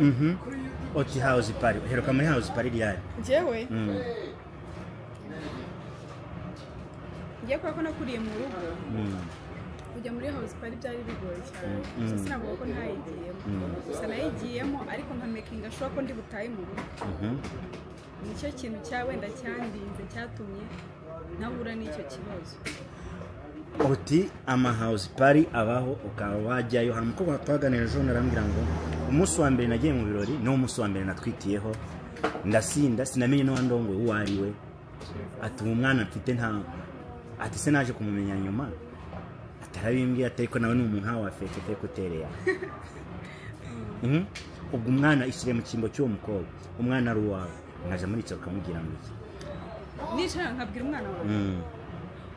Mhm. oti house party. Uheruka muri house party ryari njyewe ngiye kubera ko nakuriye mu rugo kujya muri house party byari bigoye cyane sinavuga ko ntayigiyemo gusa nayigiyemo ariko nka makinga sure ko ndi butahe mu rugo Mhm. ni cyo kintu cya wenda cyandinze cyatumye nahura n'icyo kibazo. Uti ama house party abaho ukaba wajyayo hari umukobwa twaganira ejo bundi arambwira ngo umunsi wa mbere nagiye mu birori niwo munsi wa mbere natwitiyeho. Ndasinda sinamenye n'uwandongoye uwo ari we. Ati uwo mwana mfite nta ati se naje kumumenya nyuma? Atarabimbwiye atari ko nawe ni umuntu nkawe wafeke fe kutereya Mhm. ubwo umwana ishyire mu cyimbo cy'uwo mukobwa. Umwana ari uwawe. Nkaja muri icyo ukamubwira ngo iki? Nicara nkabwira umwana wawe. Mm.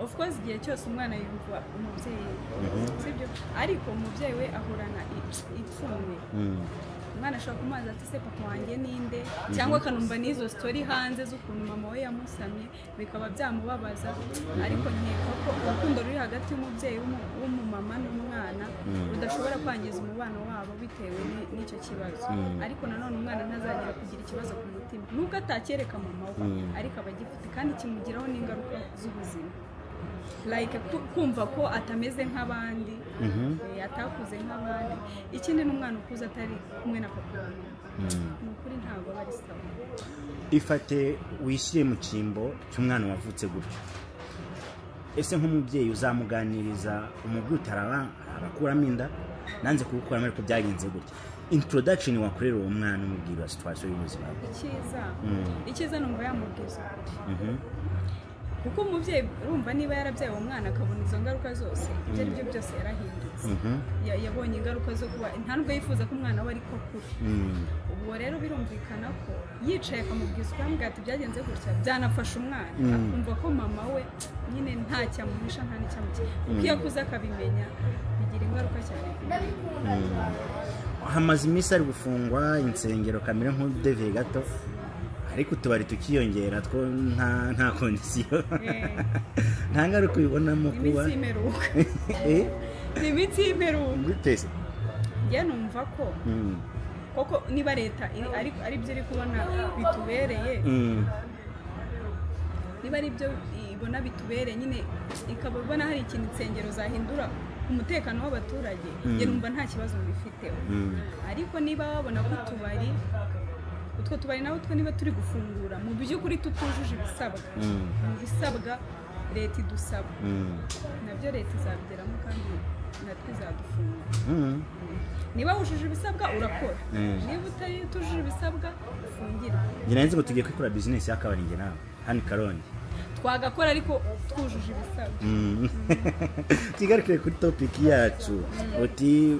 Of course igihe cyose umwana yumva umubyeyi Mhm. sibyo? Ariko umubyeyi we ahorana ipfunwe. Mm. umwana ashobora kumubaza ati se papa wanjye ninde cyangwa akanumva n'izo sitori hanze z'ukuntu mama we yamusamye bikaba byamubabaza. Ariko nkeka ko urukundo ruri hagati y'umubyeyi w'umu- w'umumama n'umwana Mm. rudashobora kwangiza umubano wabo bitewe ni- n'icyo kibazo. Mm. ariko nanone umwana ntazagera kugira ikibazo ku mutima. Nubwo atacyereka mama we ariko aba agifite kandi kimugiraho n'ingaruka z'ubuzima. Like ku- kumva ko atameze nk'abandi Mhm. eh, atakuze nk'abandi. Ikindi n'umwana ukuze atari kumwe na papa Mm. ni ukuri ntabwo aba ari sawa. Ifate wishyire mu cyimbo cy'umwana wavutse gutyo. Ese nk'umubyeyi uzamuganiriza umubwira utaraba arakuramo inda? Nanze kugukuramo ariko byagenze gutya. Introduction wakorera uwo mwana umubwira situation y'ubuzima bwe. Icyiza. Mm. icyiza numva yamubwiza. Ukuri Mhm. Kuko umubyeyi urumva niba yarabyaye uwo mwana akabona izo ngaruka zose ibyo ari byo byose yarahindutse. Mhm. Ya- yabonye ingaruka zo kuba nta nubwo yifuza ko umwana we ariko akura Mm. ubwo rero birumvikana ko yicaye akamubwiza ukambwira ati byagenze gutya byanafasha umwana. Mm. akumva ko mama we nyine ntacyo amuhisha nta n'icyo amukiye kuko iyo akuze akabimenya bigira ingaruka cyane. Hamaze iminsi ari gufungwa insengero kamere nk'udeveye gato. Ariko utubari tukiyongera two nta nta kondisiyo Eh. nta ngaruka ubibonamo kuba Eh? ni iminsi y'imperuka njye numva ko Mm. koko niba leta ari ari byo iri kubona bitubereye Mm. niba ari byo ibona bitubereye nyine ikaba ibona hari ikintu insengero zahindura ku mutekano w'abaturage njye numva nta kibazo mbifiteho Mm. ariko niba babona ko utubari utwo tubari nawe two niba turi gufungura mu by'ukuri tutujuje ibisabwa. Mm. mu bisabwa leta idusaba. Mm. na byo leta izabigeramo kandi natwe izadufunga Mm. niba wujuje ibisabwa urakora. Niba utujuje ibisabwa nari nzi ngo tugiye kwikora bizinesi y'akabari njye nawe. Hano i karongi. Twagakora ariko twujuje ibisabwa. Tugarukire kuri topiki yacu. Uti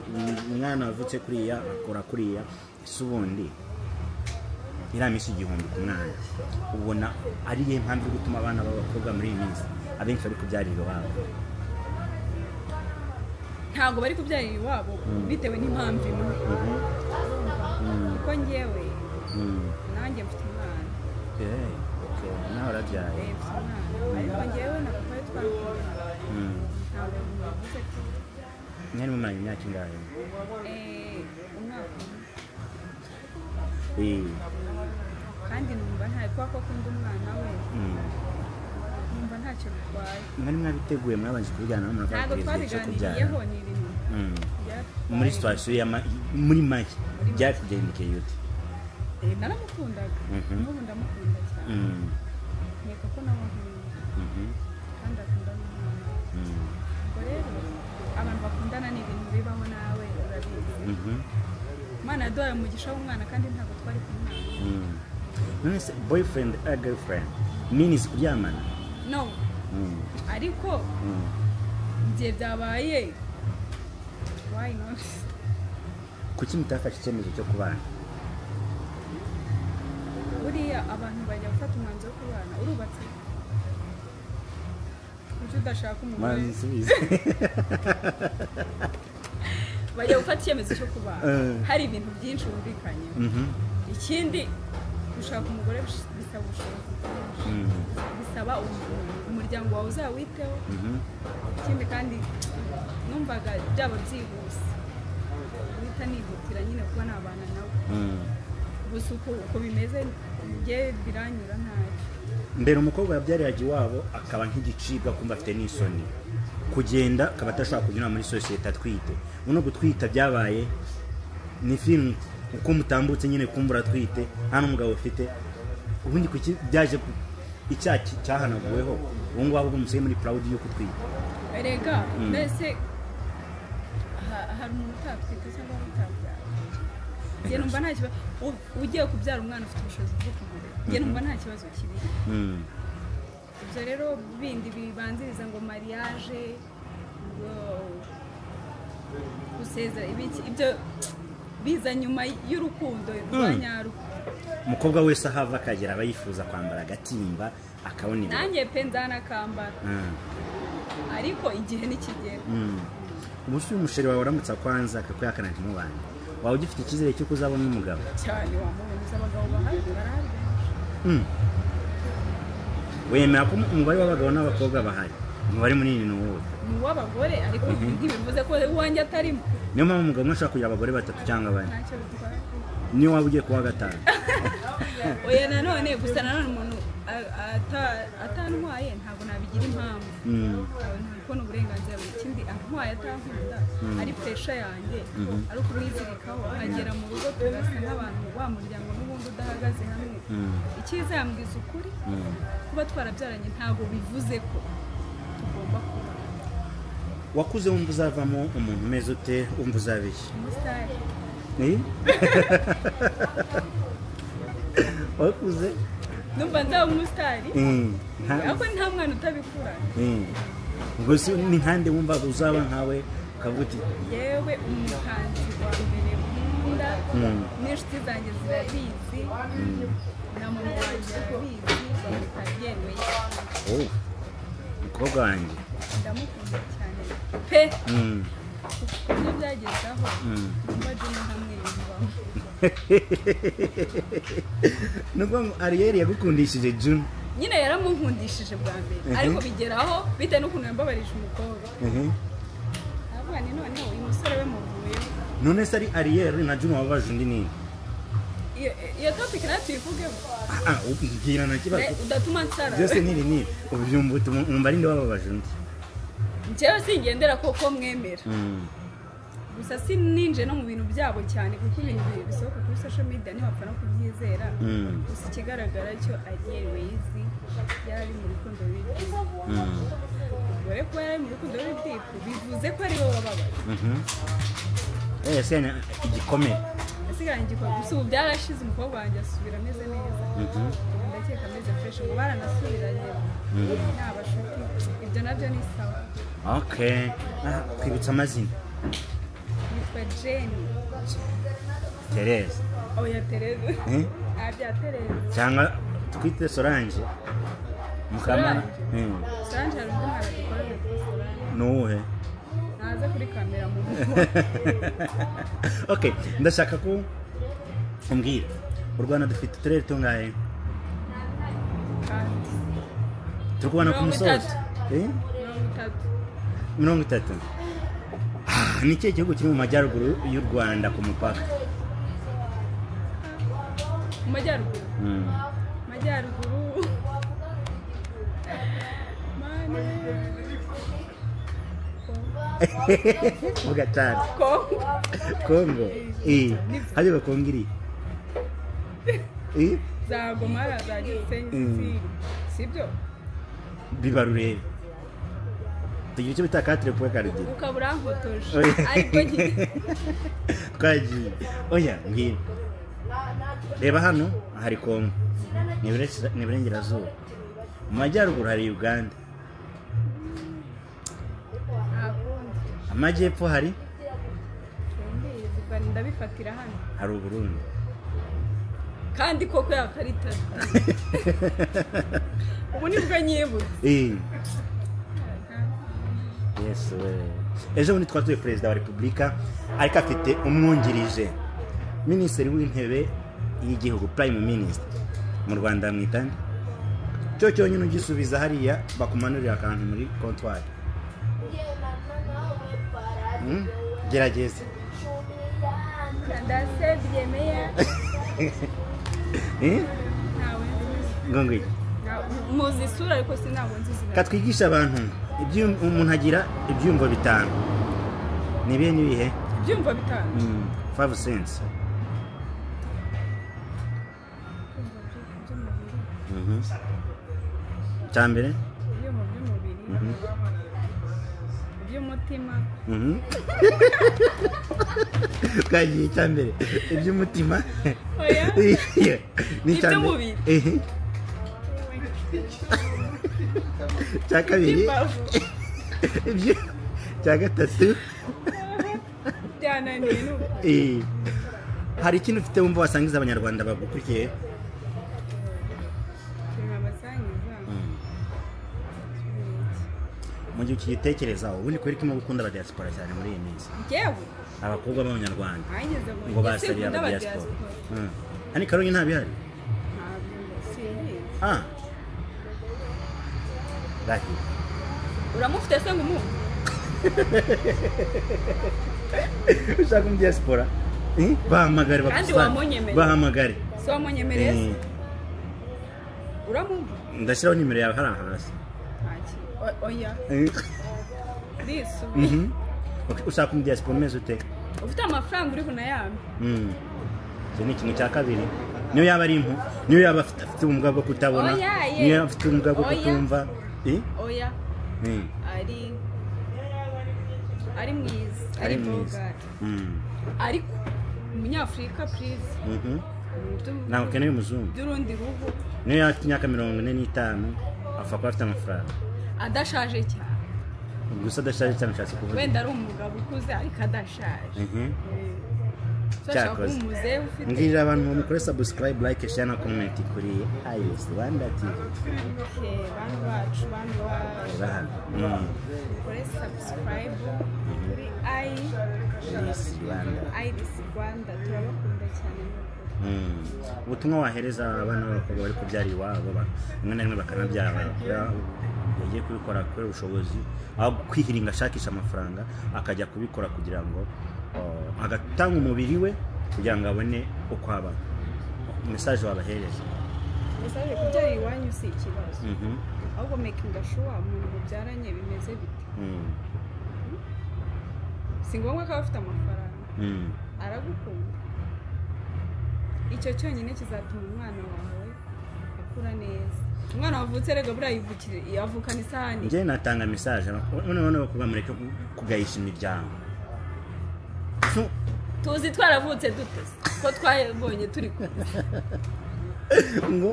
umwana wavutse kuriya akora kuriya. Ese ubundi. Iriya minsi igihumbi ku mwana ubona ari iyihe mpamvu iri gutuma abana b'abakobwa muri iyi minsi abenshi bari kubyarira iwabo. Ntabwo bari kubyarira iwabo bitewe n'impamvu imwe. Kuko ngewe Mm. nanjye mfite umwana okay. nawe urabyaye. Eh, ariko ngewe na papa we twarakundana Mm. ntabwo bivuze ko. Mwari mumaranye imyaka ingahe? Eh, umwaka umwe. Eh. Kandi numva nta kubera ko akunda umwana we numva ntacyo bitwaye mwari mwabiteguye mwabanje kubijyana no ntabwo muravuga cyo kubyara muri situwasiyo ya muri make byakugendekeye ute Eh, naramukundaga n'ubu ndamukunda cyane nkeka ko nawe nkunda kandi akunda n'umwana ubwo rero abantu bakundana ni ibintu bibaho nawe urabizi. Imana yaduhaye umugisha w'umwana kandi ntabwo twari kumwana Mm. none se boyfriend a girlfriend means kuryamana? No. Mm. ariko Mm. igihe byabaye why not? Kuki mutafashe icyemezo cyo kubana? Buriya abantu bajya gufata umwanzuro wo kubana urubatse. Kuki udashaka umugore bajya gufata icyemezo cyo kubana Eh. hari ibintu byinshi bumvikanye Mhm. ikindi gushaka umugore bis- bisaba ubushobozi Mm. bisaba umu- umuryango wawe uzawiteho Mhm. ikindi kandi numvaga byaba byihuse. Guhita nihutira nyine kuba nabana nawe gusa uko bimeze njye biranyura ntacyo. Mbere umukobwa yabyariraga iwabo akaba nk'igicibwa kumva afite n'isoni. Kugenda akaba atashobora kunyura muri sosiyete atwite. No gutwita byabaye ni filime uko mutambutse nyine kumva uratwite nta n'umugabo ufite ubundi kuki byaje icyaha cyahanaguweho? Ubu ngubu ahubwo musigaye muri proud y'uko utwite erega Mm. mbese ha- hari umuntu utatwite cyangwa utabyara njye numva nta kibazo. U- ugiye kubyara umwana ufite ubushobozi bwo kumurera. Njye numva nta kibazo kibiri Mm. Ibyo rero bindi bibanziriza ngo mariage gusezera ibiki ibyo biza nyuma y'urukundo rwa Mm. nyarwo umukobwa wese aho ava akagera aba yifuza kwambara agatimba akabona ibiro nanjye pe nzanakambara Mm. ariko igihe nikigera Mm. ubu si umusheri wawe uramutse akwanza akakwihakana ntimubane waba ugifite icyizere cy'uko uzabona umugabo cyane wamuboneza abagabo bahari barahari benshi. Wemera ko umubare w'abagabo n'abakobwa bahari. Umubare munini ni uwuhe ni uw'abagore ariko ntibivuze ko uwanjye atarimo. Niyo mpamvu umugabo umwe ashobora kugira abagore batatu cyangwa bane. Niyo waba ugiye kuwa gatanu. Oya nanone gusa nanone umuntu atantwaye ntabwo nabigira impamvu. Mm. kubona uburenganzira buri ikindi antwaye atankunda ari puresha yanjye. Ari ukumwizirikaho. Agera mu rugo tugasa nk'abantu wa muryango n'ubundi udahagaze hamwe. Mm. icyiza yambwiza ukuri Mm. kuba twarabyaranye ntabwo bivuze ko tugomba kuba. Wakuze wumva uzavamo umuntu umeze ute? Wumva uzabeshya? Umusitari wakuze? Numva nzaba umusitari? Mm. Ariko nta mwana utabikura. Mm. ubwo si ni nkande wumva uzaba nkawe? Ukavuga uti yewe umuhanzi wa mbere nkunda. Mm. n'inshuti zanjye zirabizi. Na mama wanjye arabizi yewe oh umukobwa wanjye. Ndamukunda cyane. Pe! Mm. ku buryo byageze aho Mm. numva joni nkamwiyumvamo ni ukuvuga ngo ariyeri yagukundishije june? Nyine yaramunkundishije bwa mbere. Mhm. ariko bigeraho bitewe n'ukuntu yambabarije umukobwa. Aravuga ni noneho uyu musore we muvuyeho. None se ari ariyeri na june wababaje undi nini iyo topiki na yo tuyivugeho Ah, ubwira nta kibazo. Ne- udatuma nsara. Byose niri niri ubu byumva utuma umva ari nde wababaje undi. Njyewe singendera koko mwemera Mm. gusa sininje no mu bintu byabo cyane kuko ibintu bi- bisohoka kuri social media ntibapfa no kubyizera Mm. gusa ikigaragara cyo ariel weyizi yari ari mu rukundo rw'idipu Mm. ubwo rero kuba yari ari mu rukundo rw'idipu bivuze ko ari we wababaye Mhm. Eh, igikomere asigaranye igikorwa gusa ubu byarashize umukobwa wanjye asubira ameze neza Mhm. ubu ndakeka ameze fresh ngo baranasubiranye Mm. ni abashuti ibyo na byo ni sawa okay Ah, twibutsa amazina yitwa jeni tereza oya tereza Eh? ah bya tereza cyangwa twite solange. Mukamana. Solange? Hari undi mwana dukorana ni uwuhe naze kuri kamera mu okay ndashaka ko umbwira. U rwanda dufite uturere tungahe? Turi kubona ku musozi. Eh? mirongo itatu. Mirongo itatu. Ah, ni ikihe gihugu kiri mu majyaruguru y'u rwanda ku mupaka? Mu majyaruguru? Mm. majyaruguru. Vuga cyane kongo. Kongo hajyaga kongo iri. Za gomara za gisenyi Mm. siri sibyo? Biba rurebe tugira icyo bita katire puwe karugero ukaba urankotoje ariko twagiye oya mbwira reba hano hari kongo ni ni iburengerazuba mu majyaruguru hari uganda. Amajyepfo hari ndabifatira hano hari uburundi kandi koko yakarita ubu ni bwo nyibutse Eh, yes we ejo bundi twasuye perezida wa repubulika ariko afite umwungirije. Minisitiri w'intebe y'igihugu prime minister. Mu rwanda bamwita cyo cyonyine ugisubiza hariya bakumanurira akantu muri kontwari Hmm? gerageza. Ndasebye meya Eh? ntawe nzi. ngo ngwiki? Muzi isura ariko sinabwo nzi izina. Katwigisha abantu. Umuntu agira ibyumvo bitanu. Ni ibihe n'ibihe ibyumva bitanu. Cents. Mhm. cya mbere? Ibyuma by'umubiri. Mhm. iby'umutima. Twagiye icya mbere. Iby'umutima? Oya. cya kabiri ibyo cya gatatu eh, hari ikintu ufite wumva wasangiza abanyarwanda bagukurikiye amasangiza mu gihe ukigitekerezaho ubundi kubera ko gukunda aba diaspora cyane muri iyi minsi? Abakobwa b'abanyarwanda. Ngo basabiye aba diaspora. Mm. hano i karongi nta bihari ntabwo simbizi ah rahira uramufite se ngo umuhe ushaka mu diaspora Eh, bahamagare Kandi bakusanye. wamunyemereye. bahamagare si wamunyemereye se Eh, uramumva ndashyiraho nimero yawe hariya hasi ntaki O- oya. Eh, risubiye mhm. Ok, ushaka mu diaspora umeze ute ufite amafaranga uri bunayambe Mm. icyo ni ikintu cya kabiri. Niyo yaba ari impu niyo yaba afite afite ubumuga bwo kutabona Oya, ye. niyo yaba afite ubumuga bwo Oya. kutumva. Eh? Oya Mm. ari. Ari mwiza ari ari mwiza bogari Mm. ariko umunyafurika purize Mhm. ntabwo ukeneye umuzungu by'urundi ruhu niyo yaba afite imyaka mirongo ine n'itanu apfa kuba afite amafaranga. Adashaje cyane gusa adashaje cyane ushatse kuvuga. Wenda ari umugabo ukuze ariko adashaje. Mhm. ushobora kuba Cyakoze. mbwirira abantu ngo mukore subscribe like share na comment kuri ios rwanda tv Kuri rwanda rwanda turabakunda cyane ubutumwa wahereza abana b'abakobwa bari kubyara iwabo rimwe na rimwe bakanabyara yagiye kubikora kubera ubushobozi aho kwihiringa ashakisha amafaranga akajya kubikora kugira ngo agatanga umubiri we kugira ngo abone uko aba mesaje wabahereje mesaje kubyara iwanyu si ikibazo. Mhm. ahubwo making sure umuntu mubyaranye bimeze bite? Mm. si ngombwa ko aba afite amafaranga. Mm. aragukunda. Icyo cyonyine kizatuma umwana wawe akura neza. Umwana wavutse rega buriya yavukana isahani njye natanga mesaje noneho n'abakobwa mureke ku- kugayisha imiryango. Tuzi twaravutse dute? Ko twabonye turi kumwe. ngo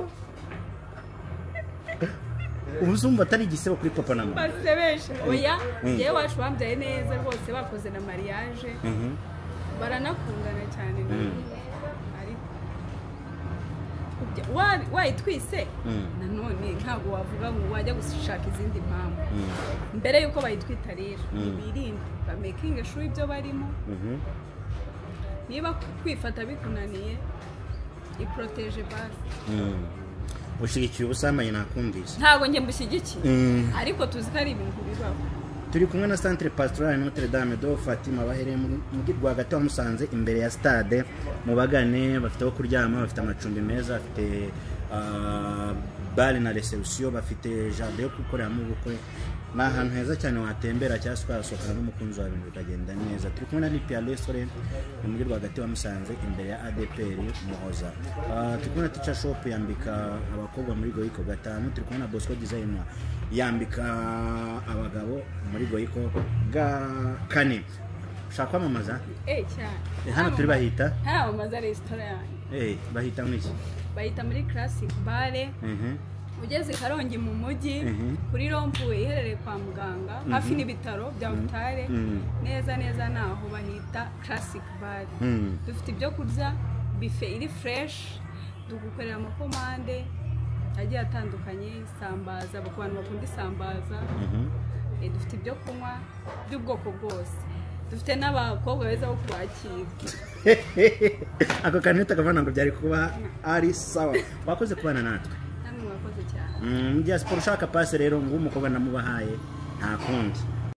ubu uzumva atari igisebo kuri papa na mama basebeshe oya Mm. yewe wacu bambyaye neza rwose bakoze na mariage Mhm. baranakundana cyane Mm. wayitwise Mm. nanone ntabwo wavuga ngo wajya gushaka izindi mpamvu Mm. mbere y'uko bayitwita rero Mm. birinde bamekinge sure ibyo barimo Mhm. niba kwifata bikunaniye iporoteje basi Mm. Ushyigikiye ubusambanyi nakumvise ntabwo njye mushyigikiye Mm. ariko tuzi ko ari ibintu bibaho. Turi kumwe na centre pastoral notre dame do fatima bahereye mu mujyi rwagati wa musanze imbere ya stade. Mu bagane bafite aho kuryama bafite amacumbi meza bafite ah, bare na reception bafite jardin yo gukoreramo ubukwe. Ni ahantu heza cyane watembera cyangwa se ukahasohokana n'umukunzi wawe ibintu bikagenda neza. Turi kumwe na lipia restaurant mu mujyi rwagati wa musanze imbere ya adpr muhoza. Ah, turi kumwe na teacher shop yambika abakobwa muri goyiko gatanu. Turi kumwe na bosco designer yambika abagabo muri goyiko ga kane. Ushaka kwamamaza? Eh Eh, hano turi bahita. Ntaramamaza resitora yanjye eh bahita mwiki bayita muri classic bare Mhm. Ugeze karongi mu mujyi Mhm. kuri rompuwe iherereye kwa muganga hafi n'ibitaro bya butare. Mhm. neza neza ni aho bahita classic bare Mhm. dufite ibyo kurya bife iri fureshi dugukorera amakomande agiye atandukanye isambaza ku bantu bakunda isambaza. Mhm. Eh, dufite ibyo kunywa by'ubwoko bwose. Dufite n'abakobwa beza bo kubakira ako kantu tukavana ngo byari kuba ari sawa. Wakoze kubana natwe? Cyane Mm, diaspora ushaka pasi rero ngo umukobwa namubahaye nta kundi.